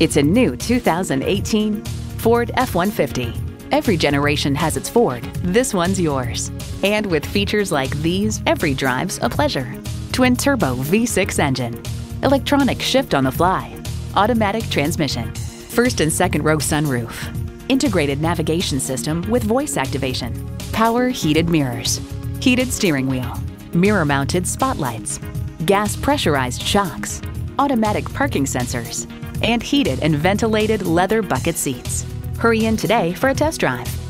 It's a new 2018 Ford F-150. Every generation has its Ford. This one's yours. And with features like these, every drive's a pleasure. Twin turbo V6 engine, electronic shift on the fly, automatic transmission, first and second row sunroof, integrated navigation system with voice activation, power heated mirrors, heated steering wheel, mirror mounted spotlights, gas pressurized shocks, automatic parking sensors, and heated and ventilated leather bucket seats. Hurry in today for a test drive.